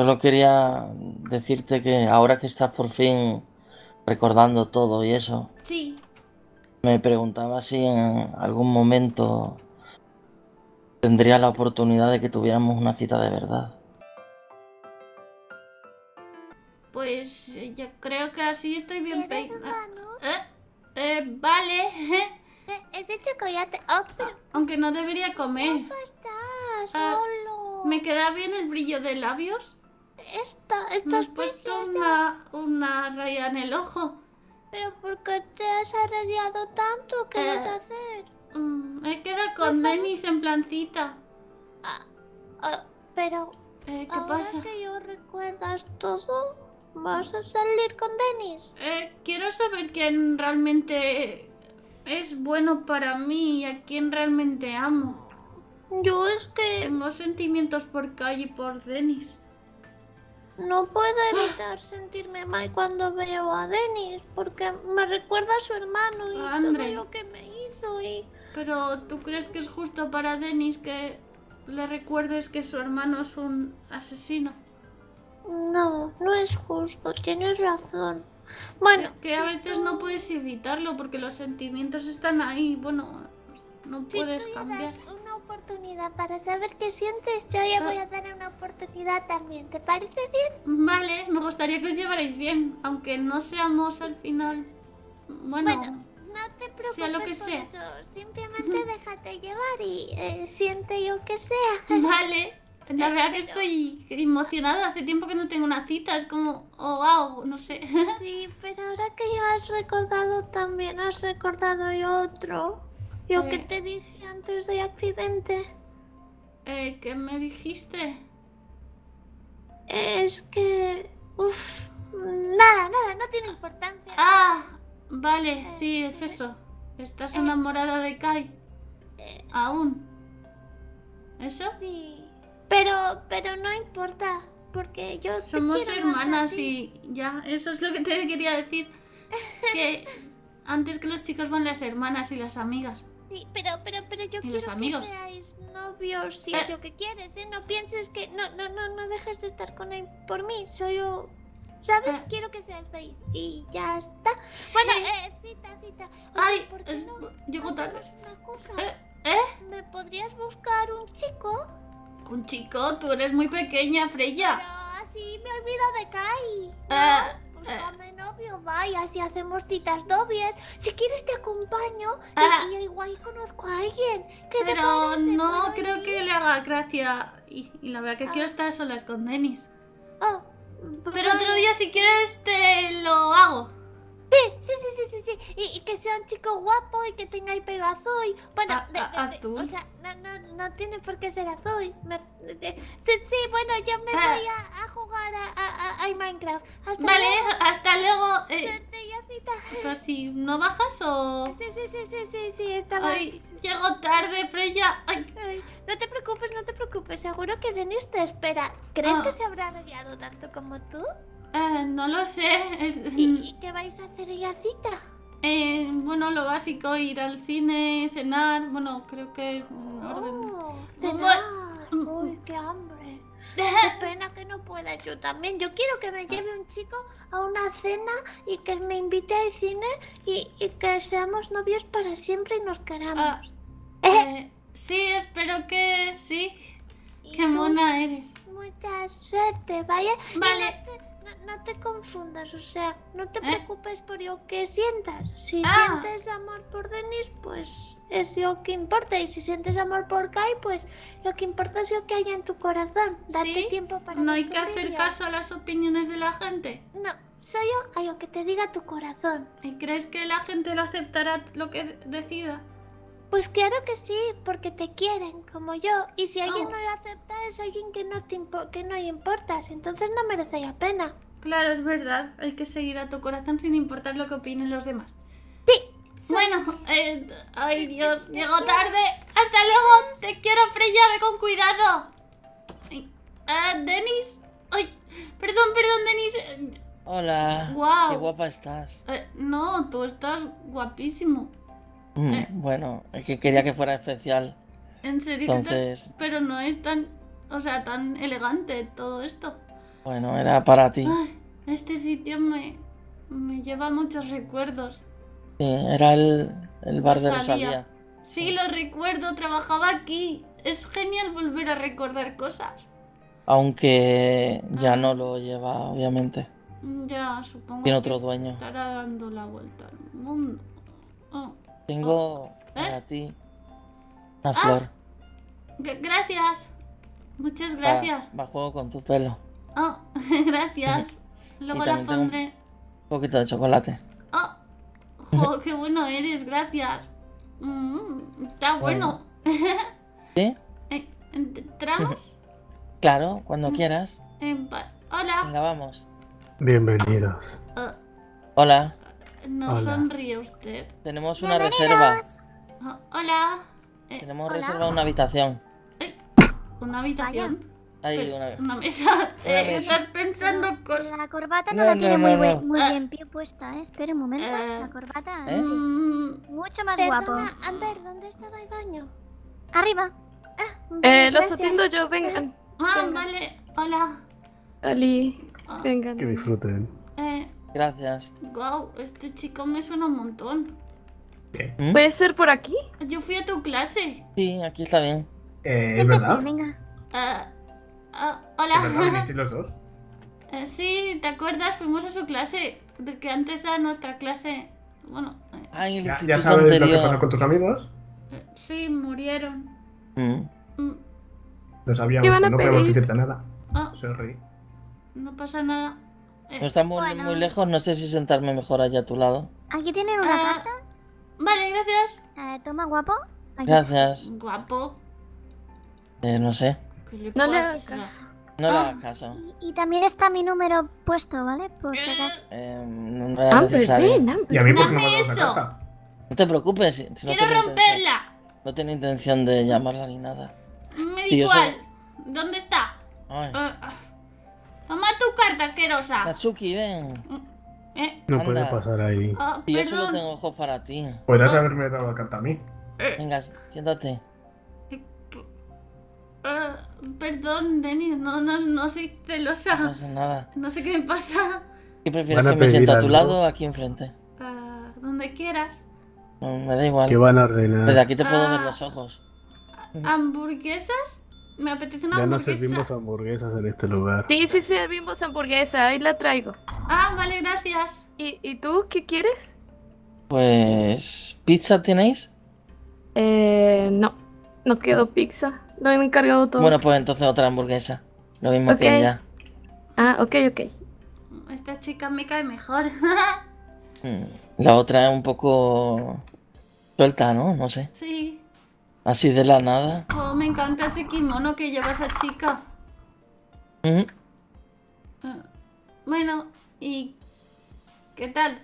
Solo quería decirte que ahora que estás por fin recordando todo y eso, Sí. me preguntaba si en algún momento tendría la oportunidad de que tuviéramos una cita de verdad. Pues eh, yo creo que así estoy bien ¿Quieres un peinada. donut? Eh, eh, vale. Eh, Es de chocolate. Oh, pero Aunque no debería comer. ¿cómo estás? Ah, Solo. ¿Me queda bien el brillo de labios? Esta, Me esta has puesto una, una raya en el ojo. Pero ¿por qué te has arreglado tanto? ¿Qué Eh. vas a hacer? Mm, me queda con Denis en plancita. Ah, pero Eh, ¿Qué ahora pasa? que yo recuerdas todo, ¿vas a salir con Denis? Eh, quiero saber quién realmente es bueno para mí y a quién realmente amo. Yo es que Tengo sentimientos por Kai y por Denis. No puedo evitar sentirme mal cuando veo a Denis, porque me recuerda a su hermano y Andre. todo lo que me hizo y... Pero ¿tú crees que es justo para Denis que le recuerdes que su hermano es un asesino? No, no es justo, tienes razón. Bueno, que a veces no puedes evitarlo porque los sentimientos están ahí. Bueno, no puedes cambiar. Oportunidad para saber qué sientes, yo ya voy a dar una oportunidad también. ¿Te parece bien? Vale, me gustaría que os llevarais bien, aunque no seamos al final. Bueno, Bueno, No te preocupes sea lo que por sea. eso. Simplemente déjate llevar y eh, siente yo que sea. vale. La verdad que Pero- estoy emocionada. Hace tiempo que no tengo una cita. Es como, oh, wow, no sé. Sí, pero ahora que ya has recordado también, has recordado y otro. Yo que Eh. te dije antes del accidente. eh, ¿Qué me dijiste? Es que... Uf, nada, nada, no tiene importancia. Ah, vale, sí, es eso. Estás enamorada de Kai. Eh. Aún. ¿Eso? Sí, pero, pero no importa, porque yo te Somos hermanas y ya, eso es lo que te quería decir. Que antes que los chicos van las hermanas y las amigas. Sí, pero, pero, pero yo ¿Y quiero los amigos? que seáis novios si Eh. es lo que quieres, ¿eh? No pienses que... No, no, no, no dejes de estar con él por mí, soy yo... ¿Sabes? Eh. Quiero que seas feliz. Y ya está. Bueno, eh, cita, cita. Oye, Ay, ¿por qué es- no llego tarde. hacemos una cosa? Eh, ¿Eh? ¿Me podrías buscar un chico? Un chico, tú eres muy pequeña, Freya. Pero así me olvido de Kai. Ah, búscame novio, vaya, así hacemos citas novias. Si quieres te acompaño y- Ah. y, igual conozco a alguien. ¿Qué te Pero parece? no ¿Puedo creo ir? que le haga gracia. Y, y la verdad que Ah. quiero estar solas con Denis. Oh, Pero vale. otro día, si quieres, te lo hago. Sí, sí, sí, sí, sí, sí. Y, y que sea un chico guapo y que tenga el pelo azul. Bueno, A- de- a- de- de- azul. o sea, no, no, no tiene por qué ser azul. Me- sí, sí, bueno, yo me Ah. voy a, a jugar a, Minecraft. Hasta Vale, luego. hasta luego. Eh, pero si no bajas o... Sí, sí, sí, sí, sí, sí, estaba... Ay, llego tarde, Freya. Ay, Ay, no te preocupes, no te preocupes. Seguro que Denis te espera. ¿Crees Ah. que se habrá arreglado tanto como tú? Eh, no lo sé. es- ¿Y, y qué vais a hacer ella cita? eh, bueno, lo básico, ir al cine, cenar. Bueno, creo que... Oh, cenar. Uy, qué hambre. Qué pena que no pueda yo también. Yo quiero que me lleve un chico a una cena y que me invite al cine y, y que seamos novios para siempre y nos queramos. Ah, eh, sí, espero que sí. Qué mona eres. Mucha suerte, ¿vale? Y Vale. No, te, no- no te confundas, o sea, no te ¿Eh? preocupes por lo que sientas. Si Ah. sientes amor por Denis, pues es lo que importa. Y si sientes amor por Kai, pues lo que importa es lo que haya en tu corazón. Date ¿Sí? tiempo para No hay que hacer caso a las opiniones de la gente. No, soy yo a lo que te diga tu corazón. ¿Y crees que la gente lo aceptará lo que decida? Pues claro que sí, porque te quieren, como yo. Y si alguien Oh. no lo acepta, es alguien que no, te impo- que no importas. Entonces no merece la pena. Claro, es verdad. Hay que seguir a tu corazón sin importar lo que opinen los demás. Sí. Bueno, eh, ay Dios, llego tarde. Hasta luego. Te quiero, Freya. Ve con cuidado. Ay, ah, Denis. Ay, perdón, perdón, Denis. Hola. Guau. Qué guapa estás. eh, no, tú estás guapísimo. Mm, Eh. Bueno, es que quería que fuera especial. En serio, que Entonces- pero no es tan, o sea, tan elegante todo esto. Bueno, era para ti. Ay, este sitio me, me lleva muchos recuerdos. Sí, era el, el bar de Rosalía. Sí, lo recuerdo, trabajaba aquí. Es genial volver a recordar cosas. Aunque ya no lo lleva, obviamente. Ya, supongo Tiene que otro dueño. estará dando la vuelta al mundo. Oh, Tengo ¿Eh? para ti una flor. g- gracias. Muchas gracias. Va, juego con tu pelo. Oh, gracias. Luego la pondré. Un poquito de chocolate. Oh, jo, qué bueno eres, gracias. Mm, está bueno. ¿Sí? Eh, ¿Entramos? Claro, cuando quieras. Eh, pa- Hola. Venga, vamos. Bienvenidos. Eh, Hola, no Hola. sonríe usted. tenemos una reserva. Oh, hola. Eh, Tenemos Hola. reserva una habitación. una habitación. Ahí, una Una mesa. Eh, mesa. estás pensando cosas. La corbata no, No, la no, tiene no, muy, no. buen- muy Ah. bien pie puesta, ¿eh? Espera un momento. Eh. La corbata, ¿Eh? sí. Mm, Mucho más guapo. Perdona, Amber, ¿dónde estaba el baño? Arriba. Vale, Eh, los atiendo yo, vengan. ah, vale. Hola. Ali, Ah, vengan. Que disfruten. eh, Gracias. wow, este chico me suena un montón. ¿Mm? ¿Puede ser por aquí? Yo fui a tu clase. Sí, aquí está bien. Eh, venga. Ah, ah, ¿Es verdad? hola. ¿Vinisteis los dos? Eh, sí, ¿te acuerdas? Fuimos a su clase. De que antes era nuestra clase. Bueno, eh, el ¿Ya, sabes lo que pasó con tus amigos? eh, sí, murieron. Mm. Mm, Lo sabíamos, ¿Qué van a no podemos decirte nada. ah, Sorry. no pasa nada. No estamos Bueno. muy lejos, no sé si sentarme mejor allá a tu lado. Aquí tienen una Ah. carta. Vale, gracias. Eh, toma, guapo. Aquí. Gracias. Guapo. Eh, no sé. ¿Qué le No le hagas caso. No le Ah. hagas caso. Y, y también está mi número puesto, ¿vale? Por si acaso. Eh, no era necesario. ¿Y a mí por qué no me eso. carta? No te preocupes. Si, si no Quiero tengo intención- romperla. no tiene intención de llamarla ni nada. Me da igual. ¿Dónde está? Ay. Ah, ah. Toma tu carta asquerosa. Natsuki, ven. Eh, No Anda. puede pasar ahí. ah, yo solo perdón. tengo ojos para ti. Podrías haberme dado la carta a mí. Venga, siéntate. Ah, perdón, Denis, no, no, no soy No celosa. pasa nada. No sé qué me pasa. ¿Qué prefieres que me sienta a tu lado o aquí enfrente? Ah, donde quieras. No, me da igual. ¿Qué van a Desde ordenar? aquí te puedo ver Ah. los ojos. ¿Hamburguesas? Me apetece una Ya no hamburguesa. servimos hamburguesas en este lugar. Sí, sí, servimos hamburguesa, ahí la traigo. Ah, vale, gracias. ¿Y, y tú qué quieres? Pues. ¿Pizza tenéis? Eh, no, no quedó pizza. Lo he encargado todo. Bueno, pues entonces otra hamburguesa. Lo mismo que Ok. ella. Ah, ok, ok. Esta chica me cae mejor. Mm, La otra es un poco. suelta, ¿no? No sé. sí. Así de la nada. Oh, me encanta ese kimono que lleva esa chica. Ah, Bueno, ¿y qué tal?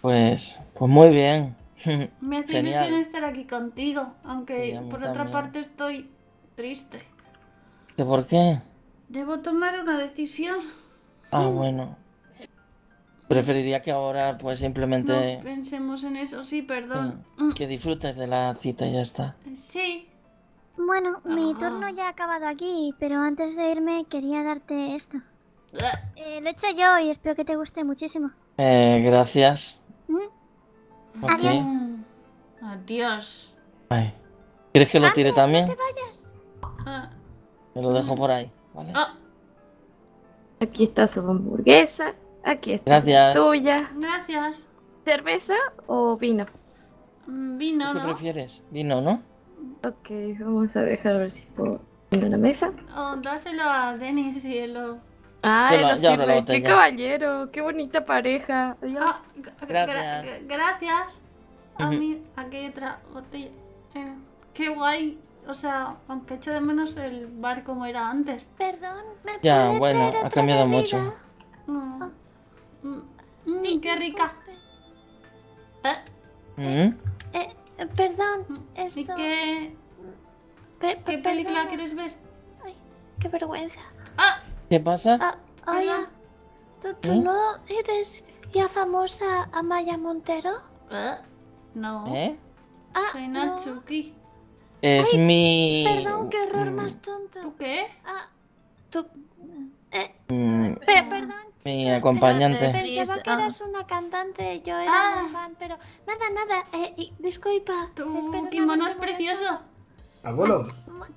Pues. Pues muy bien. Me hace Genial. ilusión estar aquí contigo, aunque por otra parte estoy triste. ¿De por qué? Debo tomar una decisión. Ah, bueno. Preferiría que ahora, pues No simplemente. pensemos en eso, sí, perdón. mm, Que disfrutes de la cita y ya está. Sí. Bueno, mi Ah. turno ya ha acabado aquí, pero antes de irme quería darte esto. Ah, Eh, lo he hecho yo y espero que te guste muchísimo. Eh, gracias. ¿Mm? Adiós. Mm. Adiós. Ay. ¿Quieres que lo tire también? Ah, Me lo dejo por ahí, ¿vale? ah, Aquí está su hamburguesa. Aquí está Gracias. tuya. gracias. ¿Cerveza o vino? Mm, Vino, ¿Qué ¿no? prefieres? Vino, ¿no? Ok, vamos a dejar a ver si puedo poner la mesa. Oh, dáselo a Denis y él lo... Ay, Ya la- lo ya abro la sirve. Qué caballero, qué bonita pareja. Adiós. Ah, gra- gra- Gracias. gracias. A mí, aquí hay otra botella. Eh, qué guay. O sea, aunque echo de menos el bar como era antes. Perdón, ¿me Ya, bueno, ha cambiado bebida? mucho. Mm. Mm, mm, qué rica. Eh, ¿Mm? Eh, eh, perdón, ¿Y esto... qué, qué película quieres ver? Ay, qué vergüenza. Ah, ¿Qué pasa? Ah, Perdón. ¿tú, tú ¿Eh? no eres ya famosa Amaya Montero? eh, no. ¿Eh? Ah, Soy no. Natsuki. Es mi... Perdón, qué error mm, más tonto. ¿Tú qué? Ah, tú... Eh, mm, Mi acompañante. Pensaba que ah. eras una cantante, yo era Ah. muy fan, pero nada, nada, eh, y- disculpa. Tu kimono es precioso. Abuelo,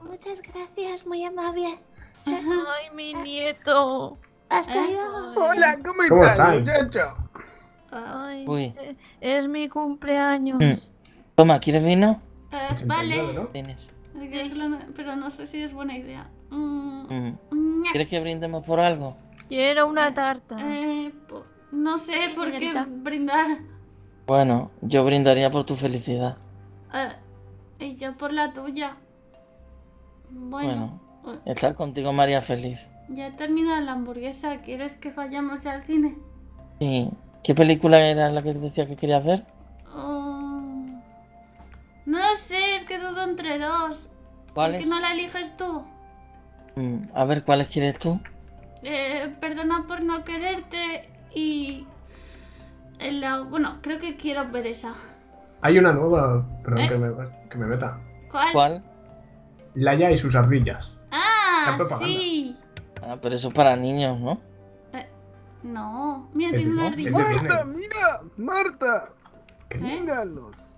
muchas gracias, muy amable. Ay, mi nieto. Hasta ¿Eh? luego. Hola, ¿cómo ¿Cómo estás, muchacho? Ay, Uy. eh, es mi cumpleaños. Mm. Toma, ¿quieres vino? Eh, 89, vale, ¿no? Tienes. Pero no sé si es buena idea. Mm, Mm. ¿Quieres que brindemos por algo? Quiero una tarta. Eh, no sé Sí, por qué brindar. Bueno, yo brindaría por tu felicidad. Eh, y yo por la tuya. Bueno, Bueno, estar contigo me haría feliz. ya he terminado la hamburguesa. ¿Quieres que vayamos al cine? Sí. ¿Qué película era la que decía que querías ver? Oh, No lo sé, es que dudo entre dos. ¿Por qué no la eliges tú? Mm, a ver, ¿cuáles quieres tú? Eh, perdona por no quererte y... en la- Bueno, creo que quiero ver esa. hay una nueva, perdón ¿Eh? que, me, que me meta. ¿Cuál? ¿Cuál? Laia y sus ardillas. Ah, sí. Ah, pero eso es para niños, ¿no? No, mira, tiene una ardilla. Marta, mira, Marta. ¿Qué? ¿Eh? Míralos.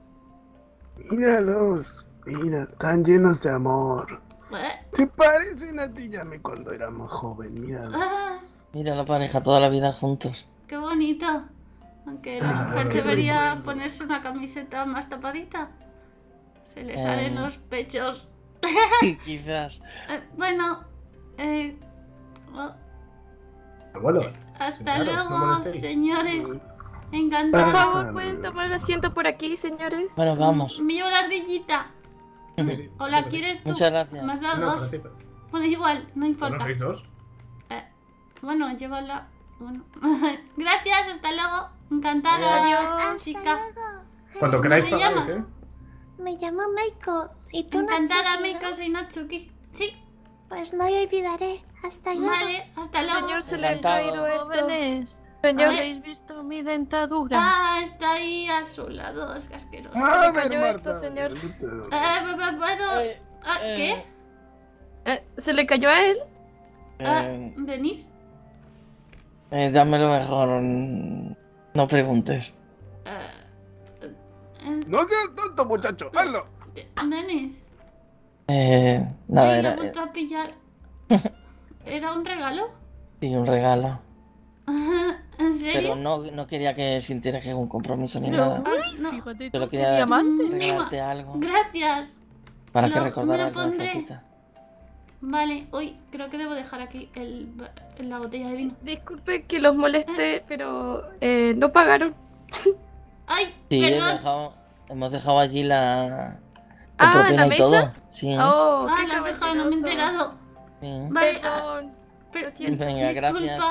Míralos. Mira, están llenos de amor. Eh, Se parecen a ti y a mí cuando éramos jóvenes, míralos. ah, Mira la pareja toda la vida juntos. qué bonito. Aunque la Ah, mujer qué debería ponerse una camiseta más tapadita. Se le Eh. salen los pechos. Quizás. Eh, bueno, eh, oh, Abuelo, hasta Claro, no luego, molestéis. señores. Por Encantada. favor, ¿pueden tomar asiento por aquí, señores? Bueno, vamos. Me llevo la ardillita. Sí, sí, ¿O la sí, quieres tú? Muchas gracias. ¿Me has dado No, dos? pero- Bueno, igual, no importa. sois dos. Eh, bueno, llévala. Bueno. Gracias, hasta luego. Encantada, Adiós. adiós, chica. luego. Cuando ¿Cómo queráis te pagáis, llamas? ¿eh? Me llamo Meiko. ¿Y tú, Encantada, Natsuki, no? Meiko, soy Natsuki. Sí, Pues no lo olvidaré. Hasta luego. vale, hasta luego. Señor, se le ha caído esto. Jóvenes, señor, A ver. ¿habéis visto mi dentadura? Ah, está ahí a su lado, es asqueroso. A cayó ver, esto, señor. Eh, bu- bueno, Eh, ah, ¿qué? eh, Eh, ¿Se le cayó a él? Ah, eh, ¿Denis? eh, dámelo mejor. No preguntes. Eh, eh, No seas tonto, muchacho, hazlo. De- Denis. Eh, nada, Ay, era vuelto a pillar. ¿Era un regalo? sí, un regalo. ¿En serio? Pero no, no quería que sintieras que es un compromiso ni Pero, nada. Ah, uy, no. fíjate Solo quería-. Regalarte algo Gracias. para lo- que recordaras la. Vale, uy, creo que debo dejar aquí el, la botella de vino. Disculpe que los moleste, pero eh, no pagaron. ¡Ay! Sí, perdón. dejado- hemos dejado allí la, la Ah, propina ¿la y mesa? todo. Sí. Oh, Ah, qué lo has dejado, no me he enterado. sí. Vale, ah, Perdón. pero-. Venga, disculpa. gracias.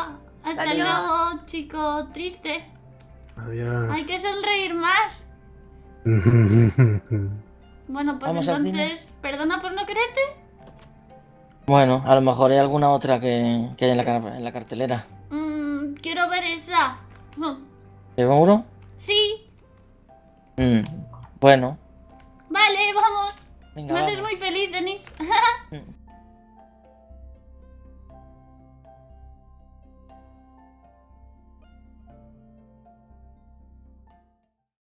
Hasta Adiós. luego, chico triste. Adiós. Hay que sonreír más. Bueno, pues Vamos entonces, ¿perdona por no quererte? Bueno, a lo mejor hay alguna otra que, que hay en la, en la cartelera. Mm, quiero ver esa. ¿Seguro? Sí, Mm, Bueno, vale, vamos. venga, Me haces muy feliz, Denis. Mm.